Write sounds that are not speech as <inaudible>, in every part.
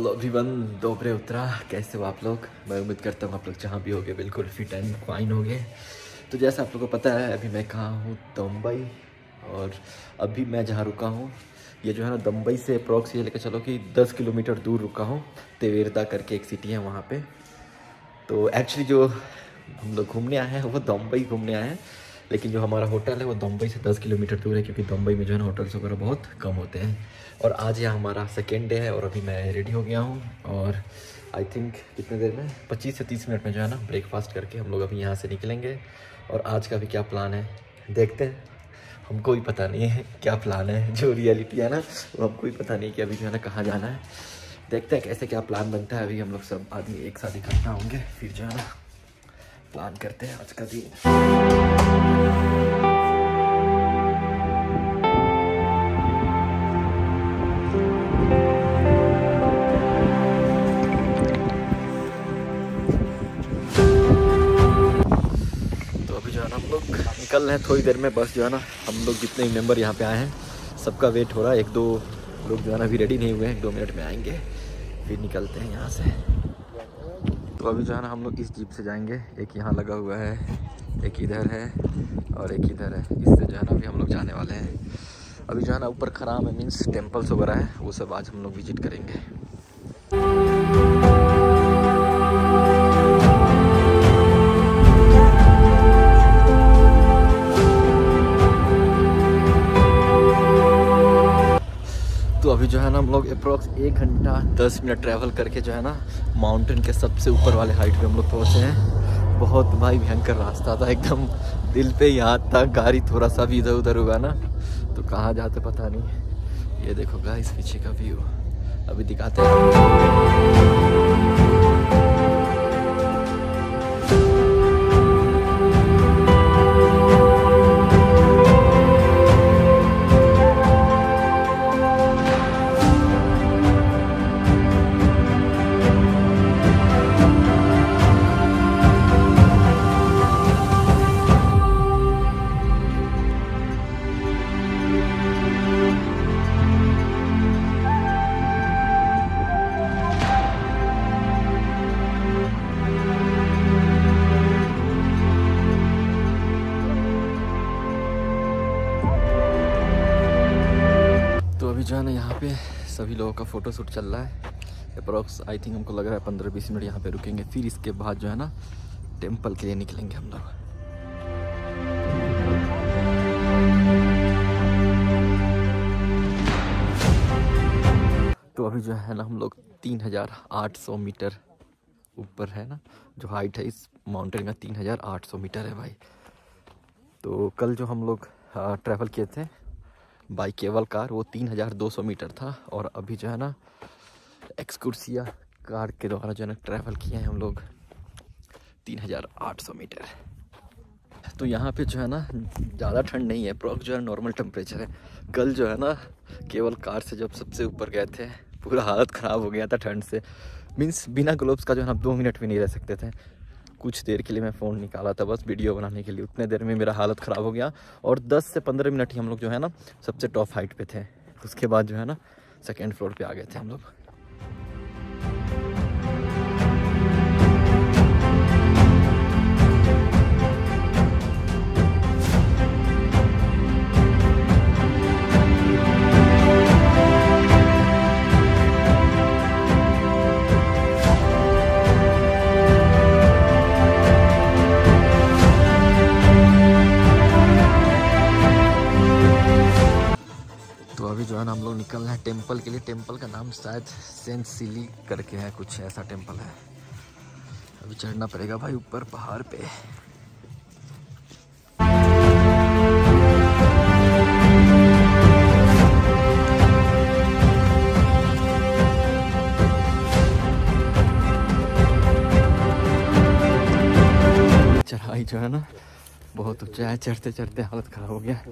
Hello everyone दोपरे उतरा। कैसे हो आप लोग? मैं उम्मीद करता हूँ आप लोग जहाँ भी होगे, बिल्कुल फिट एंड फाइन होगे। तो जैसा आप लोगों को पता है, अभी मैं कहाँ हूँ? दम्बई और अभी मैं जहाँ रुका हूँ, ये जो है ना दम्बई से अप्रॉक्स ये लेकर चलो कि 10 किलोमीटर दूर रुका हूँ। तेवेरदा करके एक सिटी है वहाँ पर तो एक्चुअली जो हम लोग घूमने आए हैं, वो दम्बई घूमने आए हैं। लेकिन जो हमारा होटल है वो दम्बई से 10 किलोमीटर दूर है, क्योंकि दम्बई में जो है होटल्स वगैरह बहुत कम होते हैं। और आज यहाँ हमारा सेकेंड डे है और अभी मैं रेडी हो गया हूँ और आई थिंक कितने देर में? 25 से 30 मिनट में जो है ना ब्रेकफास्ट करके हम लोग अभी यहाँ से निकलेंगे। और आज का भी क्या प्लान है? देखते हैं। हमको भी पता नहीं है क्या प्लान है, जो रियलिटी है ना, वो हमको भी पता नहीं है कि अभी जो है ना कहाँ जाना है। देखते हैं कैसे क्या प्लान बनता है। अभी हम लोग सब आदमी एक साथ इकट्ठा होंगे, फिर जो है ना प्लान करते हैं आज का दिन। तो है निकल रहे हैं थोड़ी देर में बस जो है ना, हम लोग जितने भी मेंबर यहाँ पे आए हैं, सबका वेट हो रहा है। एक दो लोग जो है ना अभी रेडी नहीं हुए हैं, एक दो मिनट में आएँगे, फिर निकलते हैं यहाँ से। तो अभी जो है ना, हम लोग इस जीप से जाएँगे। एक यहाँ लगा हुआ है, एक इधर है और एक इधर है। इससे जो है ना, अभी हम लोग जाने वाले हैं। अभी जो है ना, ऊपर खराब है मीन्स टेम्पल्स वगैरह है, वो सब आज हम लोग विज़िट करेंगे। जो है ना, हम लोग अप्रोक्स एक घंटा दस मिनट ट्रैवल करके जो है ना माउंटेन के सबसे ऊपर वाले हाइट पे हम लोग पहुँचे हैं। बहुत भाई भयंकर रास्ता था, एकदम दिल पे याद था, गाड़ी थोड़ा सा भी इधर उधर होगा ना तो कहाँ जाते पता नहीं। ये देखो गाइस पीछे का व्यू अभी दिखाते हैं। जो है ना यहाँ पे सभी लोगों का फ़ोटो शूट चल रहा है। अप्रॉक्स आई थिंक हमको लग रहा है पंद्रह बीस मिनट यहाँ पे रुकेंगे। फिर इसके बाद जो है ना टेंपल के लिए निकलेंगे हम लोग। तो अभी जो है ना, हम लोग तीन हज़ार आठ सौ मीटर ऊपर है ना, जो हाइट है इस माउंटेन का तीन हज़ार आठ सौ मीटर है भाई। तो कल जो हम लोग ट्रैवल किए थे बाई केवल कार, वो तीन हज़ार दो सौ मीटर था और अभी जो है ना एक्सकुर्सिया कार के द्वारा जो है ना ट्रैवल किए हैं हम लोग, तीन हज़ार आठ सौ मीटर। तो यहाँ पे जो है ना, ज़्यादा ठंड नहीं है प्रॉक जो है नॉर्मल टेम्परेचर है। कल जो है ना, केवल कार से जब सबसे ऊपर गए थे, पूरा हालत ख़राब हो गया था ठंड से। मीन्स बिना ग्लोव्स का जो है ना दो मिनट भी नहीं रह सकते थे। कुछ देर के लिए मैं फ़ोन निकाला था बस वीडियो बनाने के लिए। उतने देर में मेरा हालत ख़राब हो गया और 10 से 15 मिनट ही हम लोग जो है ना सबसे टॉप हाइट पे थे। उसके बाद जो है ना सेकेंड फ्लोर पे आ गए थे हम लोग। टेंपल के लिए टेंपल का नाम शायद सेंट सिली करके है, कुछ ऐसा टेंपल है। अभी चढ़ना पड़ेगा भाई ऊपर पहाड़ पे। चढ़ाई जो है ना, बहुत ऊँचा है चढ़ते चढ़ते हालत ख़राब हो गया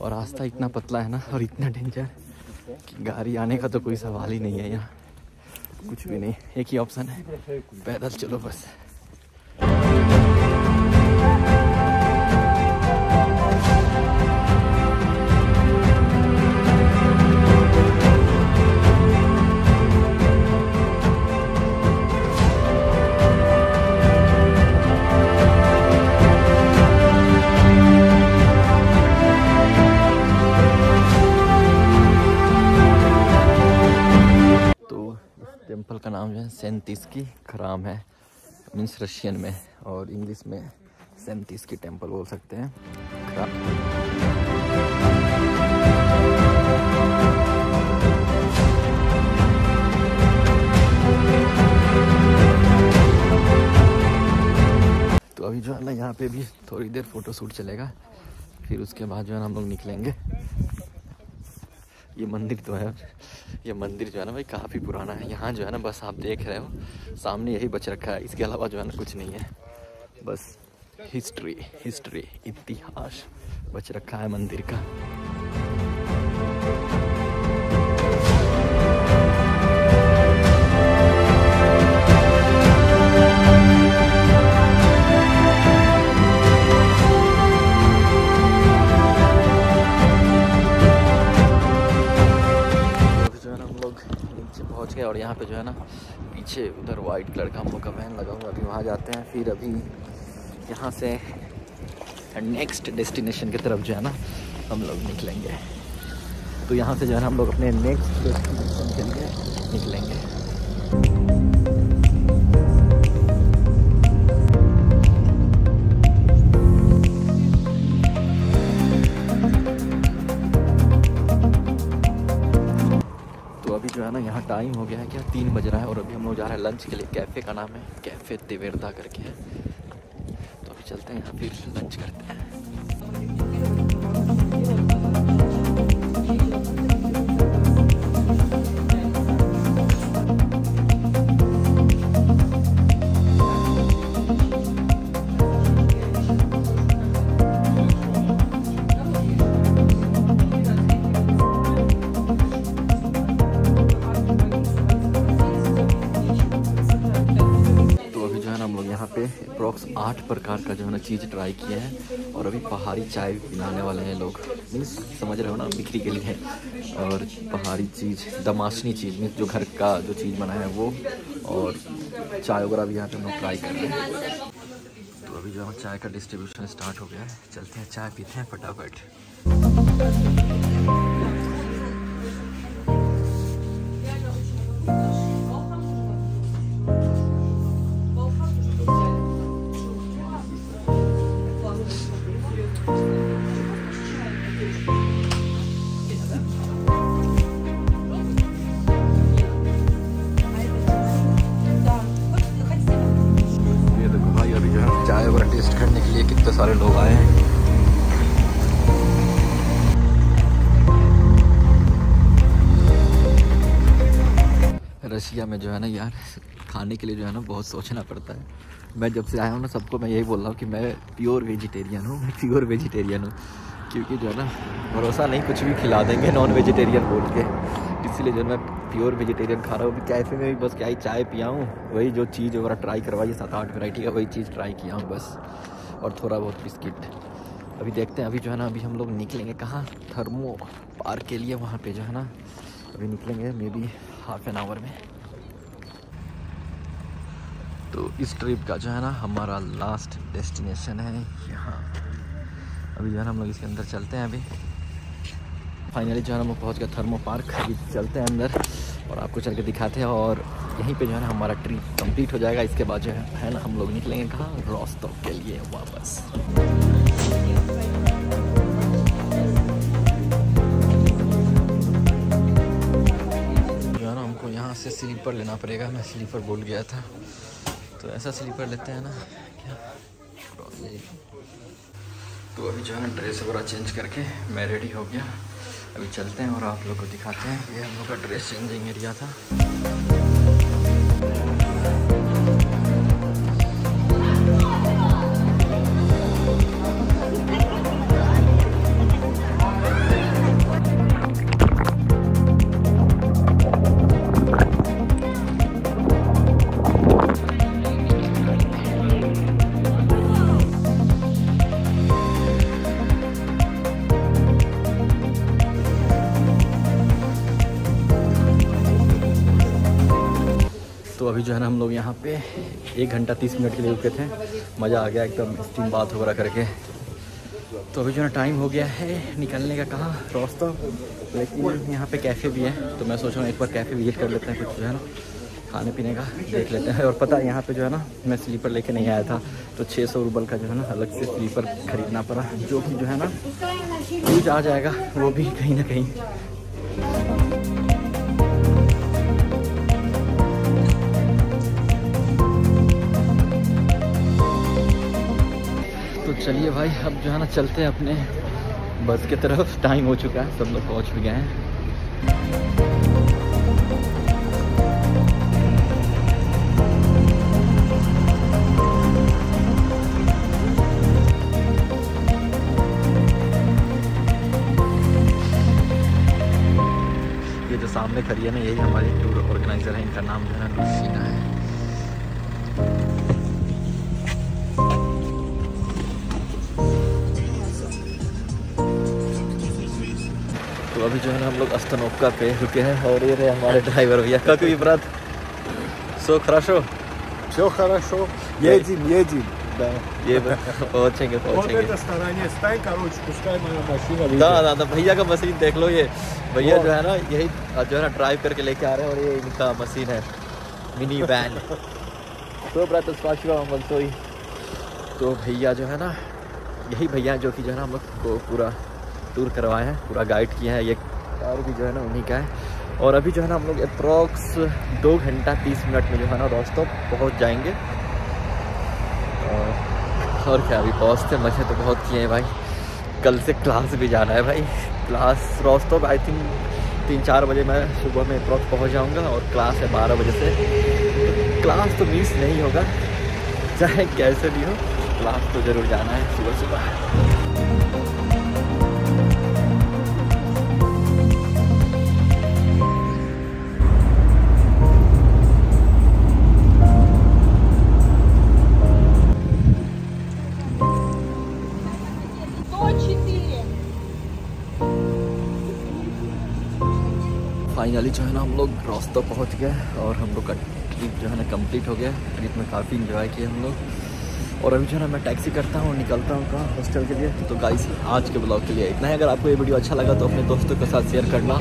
और रास्ता इतना पतला है ना, और इतना डेंजर कि गाड़ी आने का तो कोई सवाल ही नहीं है यहाँ। कुछ भी नहीं, एक ही ऑप्शन है। पैदल चलो बस। सेंतीस की खराम है। मीन्स रशियन में और इंग्लिश में सेंतीस की टेंपल बोल सकते हैं। तो अभी जो है ना, यहाँ पे भी थोड़ी देर फ़ोटो शूट चलेगा, फिर उसके बाद जो है ना हम लोग निकलेंगे। ये मंदिर तो है। ये मंदिर जो है ना भाई काफ़ी पुराना है। यहाँ जो है ना बस आप देख रहे हो। सामने यही बच रखा है। इसके अलावा जो है ना कुछ नहीं है। बस हिस्ट्री हिस्ट्री इतिहास बच रखा है मंदिर का। पहुँच और यहाँ पे जो है ना, पीछे उधर वाइट कलर का हम लोग का लगा हुआ अभी वहाँ जाते हैं, फिर अभी यहाँ से नेक्स्ट डेस्टिनेशन की तरफ़ जो है ना, हम लोग निकलेंगे। तो यहाँ से जो है हम लोग अपने नेक्स्ट डेस्टिनेशन के लिए निकलेंगे। जो है ना, यहाँ टाइम हो गया है क्या तीन बज रहा है और अभी हम लोग जा रहे हैं लंच के लिए। कैफ़े का नाम है कैफ़े तिवेरदा करके। है तो अभी चलते हैं यहाँ फिर लंच करते हैं। प्रकार का जो है ना चीज़ ट्राई किए हैं और अभी पहाड़ी चाय पिलाने वाले हैं लोग। मीन्स समझ रहे हो ना बिक्री के लिए। और पहाड़ी चीज़, दमाशनी चीज़ मीन्स जो घर का जो चीज़ बना है वो। और चाय वगैरह भी यहाँ पे हम लोग ट्राई कर रहे हैं। तो अभी जो है चाय का डिस्ट्रीब्यूशन स्टार्ट हो गया है। चलते हैं, चाय पीते हैं फटाफट। में जो है ना यार, खाने के लिए जो है ना बहुत सोचना पड़ता है। मैं जब से आया हूँ ना, सबको मैं यही बोल रहा हूँ कि मैं प्योर वेजिटेरियन हूँ, मैं प्योर वेजिटेरियन हूँ। क्योंकि जो है ना, भरोसा नहीं, कुछ भी खिला देंगे नॉन वेजिटेरियन बोल के। इसीलिए जो है मैं प्योर वेजिटेरियन खा रहा हूँ। अभी कैफ़े में भी बस क्या ही चाय पिया हूँ, वही जो चीज़ वगैरह ट्राई करवाई सात आठ वैरायटी का वही चीज़ ट्राई किया हूँ बस। और थोड़ा बहुत बिस्किट अभी देखते हैं, अभी जो है ना, अभी हम लोग निकलेंगे कहाँ? थर्मो पार्क के लिए वहाँ पे जो है ना, अभी निकलेंगे maybe half an hour में। तो इस ट्रिप का जो है ना, हमारा लास्ट डेस्टिनेशन है यहाँ। अभी जो है ना, हम लोग इसके अंदर चलते हैं अभी। फाइनली जो है ना, हम पहुँच गए थर्मो पार्क अभी चलते हैं अंदर और आपको चल के दिखाते हैं और यहीं पे जो है ना, हमारा ट्रिप कंप्लीट हो जाएगा। इसके बाद जो है है ना, हम लोग निकलेंगे कहाँ? रोस्तव के लिए वापस। जो है ना, हमको यहाँ से स्लीपर लेना पड़ेगा। मैं स्लीपर बोल गया था। तो ऐसा स्लीपर लेते हैं ना। क्या? तो अभी जो है ड्रेस वगैरह चेंज करके मैं रेडी हो गया। अभी चलते हैं और आप लोग को दिखाते हैं। ये हम लोग का ड्रेस चेंजिंग एरिया था। अभी जो है ना, हम लोग यहाँ पे एक घंटा तीस मिनट के लिए रुके थे। मज़ा आ गया एकदम स्टीम बात वगैरह करके। तो अभी जो है ना टाइम हो गया है निकलने का कहाँ? रास्ता। लेकिन यहाँ पे कैफ़े भी है तो मैं सोच रहा हूँ एक बार कैफ़े विज़िट कर लेते हैं कुछ जो है ना, खाने पीने का, देख लेते हैं। और पता है, यहाँ पे जो है ना, मैं स्लीपर लेके नहीं आया था तो छः सौ रूबल का जो है ना, अलग से स्लीपर खरीदना पड़ा। जो कि जो है ना यूज़ आ जाएगा, वो भी कहीं ना कहीं। चलिए भाई, अब जो है ना, चलते हैं अपने बस की तरफ़। टाइम हो चुका है, सब लोग पहुँच भी गए हैं। ये जो सामने खड़ी है ना, यही हमारे टूर ऑर्गेनाइजर है, इनका नाम जो है ना तो अभी जो है ना हम लोग अस्तनोपका पे रुके हैं और ये रहे हमारे ड्राइवर भैया как вы брат все хорошо Все хорошо. Едем, едем. Да. ये पहुंचेंगे Вот в पहुंचेंगे этой стороне стань, короче, пускай моя машина ना ведет. ना ना भैया का मशीन देख लो ये भैया वो- जो है ना यही जो है ना ड्राइव करके लेके आ रहे हैं और ये इनका मशीन है मिनी वैन <laughs> तो ब्रत सोई तो भैया जो है ना यही भैया जो कि जो है ना हम लोग को पूरा टूर करवाए हैं पूरा गाइड किया है ये कार भी जो है ना उन्हीं का है। और अभी जो है ना हम लोग अप्रॉक्स दो घंटा तीस मिनट में जो है ना रोस्तव पहुँच जाएँगे। और, क्या अभी पहुँचते मज़े तो बहुत किए हैं भाई। कल से क्लास भी जाना है भाई। क्लास रोस्तव आई थिंक तीन चार बजे मैं सुबह में अप्रॉक्स पहुँच जाऊँगा और क्लास है बारह बजे से। क्लास तो मिस नहीं होगा चाहे कैसे भी हो क्लास तो ज़रूर जाना है सुबह सुबह फाइनली जो है ना हम लोग रास्ता पहुँच गए और हम लोग का ट्रिप जो है ना कंप्लीट हो गया। ट्रिप में काफ़ी इन्जॉय किया हम लोग। और अभी जो है ना मैं टैक्सी करता हूँ निकलता हूँ कहाँ? हॉस्टल के लिए। तो गाइस आज के ब्लॉग के लिए इतना ही। अगर आपको ये वीडियो अच्छा लगा तो अपने दोस्तों के साथ शेयर करना।